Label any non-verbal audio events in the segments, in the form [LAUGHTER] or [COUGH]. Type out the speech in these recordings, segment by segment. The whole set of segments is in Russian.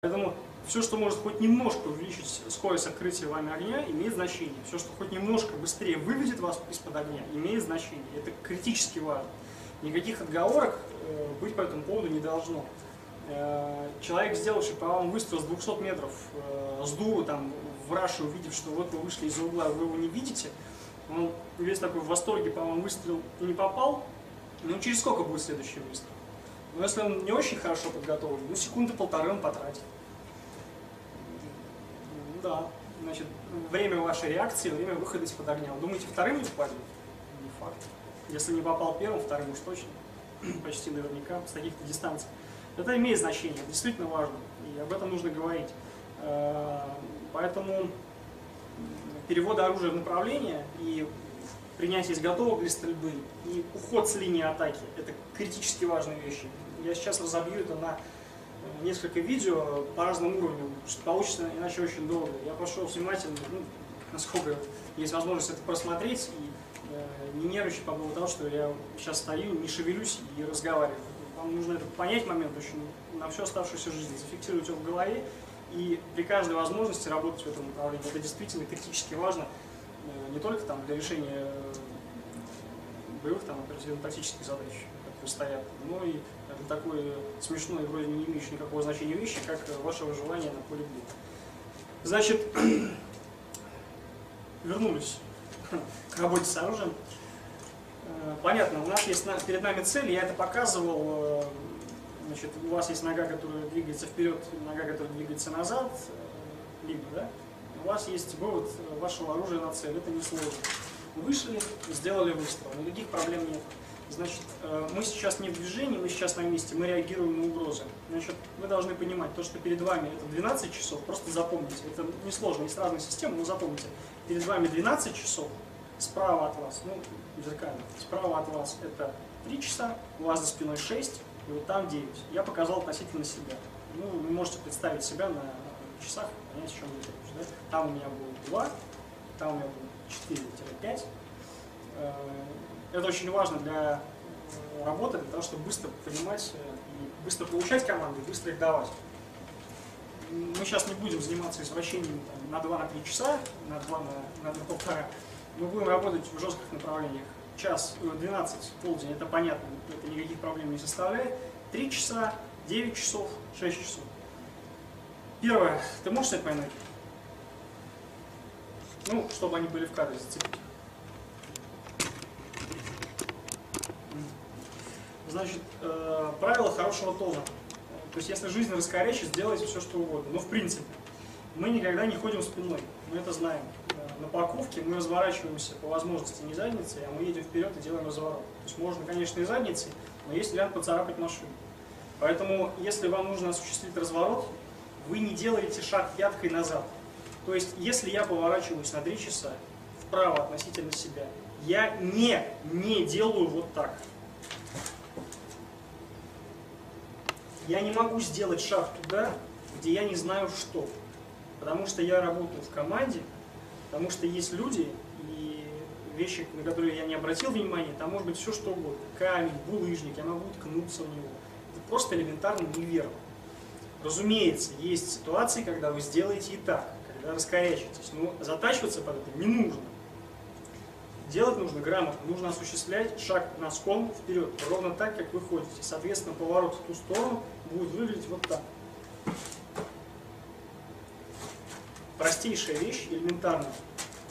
Поэтому все, что может хоть немножко увеличить скорость открытия вами огня, имеет значение. Все, что хоть немножко быстрее выведет вас из-под огня, имеет значение. Это критически важно. Никаких отговорок э, быть по этому поводу не должно. Э, человек, сделавший по вам выстрел с 200 метров э, с дуру, там, в раше, увидев, что вот вы вышли из-за угла, вы его не видите, он весь такой в восторге, по вам выстрел и не попал, ну через сколько будет следующий выстрел? Но если он не очень хорошо подготовлен, ну секунды полторы он потратит. Ну да, значит, время вашей реакции, время выхода из-под огня. Вы думаете, вторым не попадет? Не факт. Если не попал первым, вторым уж точно. [CLEARS THROAT] Почти наверняка, с таких-то дистанций. Это имеет значение, действительно важно. И об этом нужно говорить. Э, поэтому перевод оружия в направление и принятие изготовок для стрельбы и уход с линии атаки – это критически важные вещи. Я сейчас разобью это на э, несколько видео по разным уровням, что получится иначе очень долго. Я прошу внимательно, ну, насколько есть возможность это просмотреть и э, не нервничать по поводу того, что я сейчас стою, не шевелюсь и разговариваю. Вам нужно это понять момент очень на всю оставшуюся жизнь, зафиксировать его в голове и при каждой возможности работать в этом направлении. Это действительно критически важно не только там, для решения боевых там, оперативно-тактических задач, которые стоят, но и это такое смешное, вроде не имеющее никакого значения вещи, как ваше выживание на поле боя. Значит, [CLEARS THROAT] вернулись к работе с оружием. Э, понятно, у нас есть перед нами цель, я это показывал. Э, значит, у вас есть нога, которая двигается вперед, нога, которая двигается назад, э, либо, да? У вас есть вывод вашего оружия на цель, это несложно. Вышли, сделали выстрел, никаких проблем нет. Значит, мы сейчас не в движении, мы сейчас на месте, мы реагируем на угрозы. Значит, вы должны понимать, то, что перед вами это 12 часов, просто запомните. Это несложно, есть разные системы, но запомните. Перед вами 12 часов, справа от вас, ну, зеркально, справа от вас это 3 часа, у вас за спиной 6, и вот там 9. Я показал относительно себя. Ну, вы можете представить себя на часах, понять, о чем я речь. Да? Там у меня было 2, там у меня было 4-5. Э, это очень важно для э, работы, для того, чтобы быстро понимать э, быстро получать команды, быстро их давать. Мы сейчас не будем заниматься извращением там, на 2-3 на часа, на 2 на, на, на полтора мы будем работать в жестких направлениях. Час, 12, э, полдень, это понятно, это никаких проблем не составляет. 3 часа, 9 часов, 6 часов. Первое, ты можешь снять мои ноги? Ну, чтобы они были в кадре зацепить. Значит, э, правило хорошего тона. То есть, если жизнь раскорячит, сделайте все, что угодно. Но в принципе, мы никогда не ходим спиной, мы это знаем на парковке мы разворачиваемся по возможности не задницей, а мы едем вперед и делаем разворот. То есть можно, конечно, и задницей, но есть вариант поцарапать машину. Поэтому, если вам нужно осуществить разворот, вы не делаете шаг пяткой назад. То есть, если я поворачиваюсь на 3 часа вправо относительно себя, я не, не делаю вот так. Я не могу сделать шаг туда, где я не знаю что. Потому что я работаю в команде, Потому что есть люди и вещи, на которые я не обратил внимания, там может быть все что угодно. Камень, булыжник, я могу ткнуться в него. Это просто элементарно неверно. Разумеется, есть ситуации, когда вы сделаете и так, когда раскорячитесь. Но затачиваться под это не нужно. Делать нужно грамотно, нужно осуществлять шаг носком вперед, ровно так, как вы ходите. Соответственно, поворот в ту сторону будет выглядеть вот так. простейшая вещь, элементарная.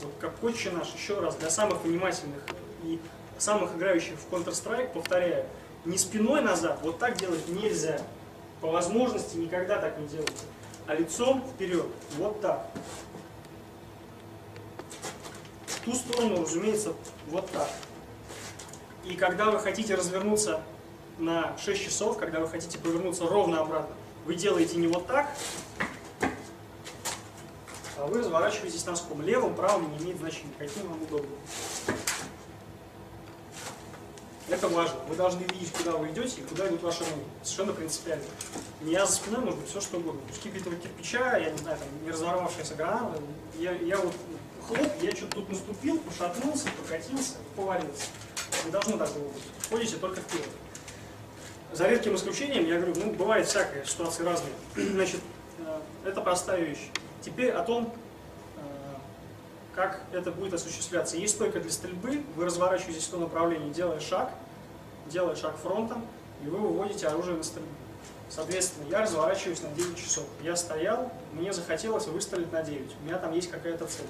Вот как отче наш, еще раз, для самых внимательных и самых играющих в Counter-Strike, повторяю, не спиной назад, вот так делать нельзя. По возможности никогда так не делайте. А лицом вперед, вот так. В ту сторону, разумеется, вот так. И когда вы хотите развернуться на 6 часов, когда вы хотите повернуться ровно обратно, вы делаете не вот так, а вы разворачиваетесь носком. Левым, правым не имеет значения, каким вам удобно. Это важно. Вы должны видеть, куда вы идете и куда идут ваши ноги. Совершенно принципиально. У меня за спиной может быть все, что угодно. Куски битого кирпича, я не знаю, там, не разорвавшаяся граната. Я, я вот хлоп, я что-то тут наступил, пошатнулся, покатился, повалился. Не должно так было быть. Ходите только вперед. За редким исключением, я говорю, ну, бывает всякое, ситуации разные. [CLEARS THROAT] Значит, Э, это простая вещь. Теперь о том, как это будет осуществляться. Есть стойка для стрельбы, вы разворачиваетесь в том направлении, делая шаг, делая шаг фронтом, и вы выводите оружие на стрельбу. Соответственно, я разворачиваюсь на 9 часов. Я стоял, мне захотелось выстрелить на 9. У меня там есть какая-то цель.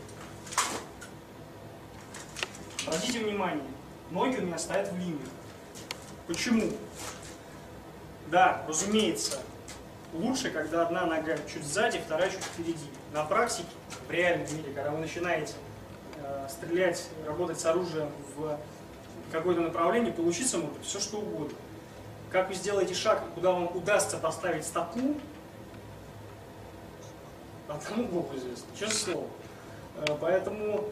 Обратите внимание, ноги у меня стоят в линию. Почему? Да, разумеется, лучше, когда одна нога чуть сзади, вторая чуть впереди. На практике, в реальном мире, когда вы начинаете э, стрелять, работать с оружием в какое-то направление, получиться может все что угодно. Как вы сделаете шаг, куда вам удастся поставить стопу, одному Богу известно, честное слово. Э, поэтому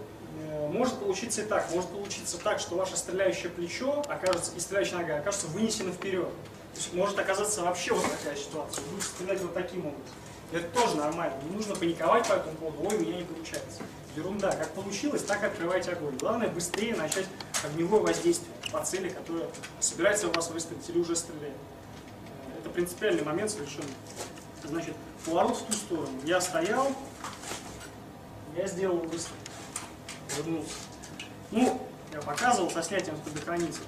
может получиться и так. Может получиться так, что ваше стреляющее плечо окажется, и стреляющая нога окажется вынесена вперед. То есть может оказаться вообще вот такая ситуация. Вы будете стрелять вот таким образом. Это тоже нормально. Не нужно паниковать по этому поводу. Ой, у меня не получается. Ерунда. Как получилось, так открывайте огонь. Главное быстрее начать огневое воздействие по цели, которая собирается у вас выстрелить или уже стреляет. Это принципиальный момент совершенно. Значит, поворот в ту сторону. Я стоял, я сделал выстрел. Вернулся. Ну, я показывал со снятием предохранителя.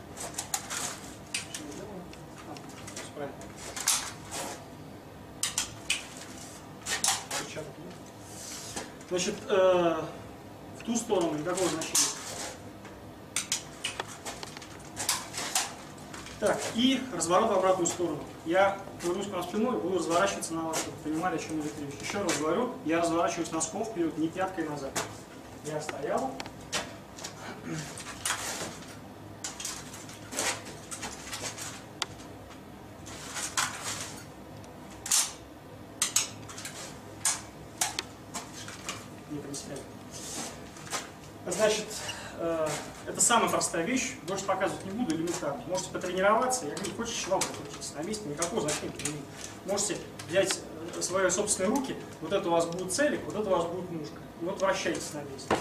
правильно. Значит, э, в ту сторону никакого значения. Так, и разворот в обратную сторону. Я повернусь к вам спиной, буду разворачиваться на вас, чтобы понимали, о чем идет речь. Еще раз говорю, я разворачиваюсь носком вперед, не пяткой назад. Я стоял. не принципиально. Значит, э, это самая простая вещь, больше показывать не буду, элементарно. Можете потренироваться, я говорю, хочешь вам покрутиться на месте, никакого значения не имеет. Можете взять свои собственные руки, вот это у вас будет целик, вот это у вас будет мушка. И вот вращайтесь на месте.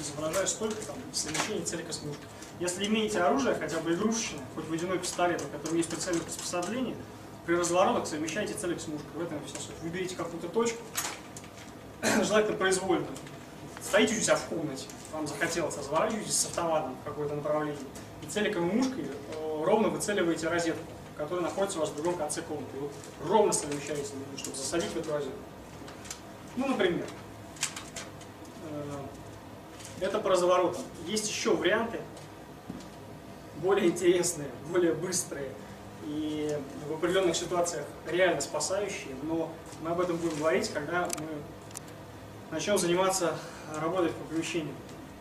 Изображаю столько там совмещение целика с мушкой. Если имеете оружие, хотя бы игрушечное, хоть водяной пистолет, у которого есть специальное приспособление, при разворотах совмещайте целик с мушкой. В этом вся суть. Выберите какую-то точку, [CLEARS THROAT] желательно произвольно. Стоите у себя в комнате, вам захотелось, разворачиваетесь с автоматом в какое-то направление, и целиковой мушкой э, ровно выцеливаете розетку, которая находится у вас в другом конце комнаты. Вот ровно совмещаете, чтобы засадить в эту розетку. Ну, например, э, это по разворотам. Есть еще варианты, более интересные, более быстрые и в определенных ситуациях реально спасающие, но мы об этом будем говорить, когда мы начнем заниматься работой по помещению.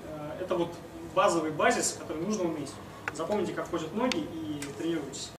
Э, это вот базовый базис, который нужно уметь. Запомните, как ходят ноги и тренируйтесь.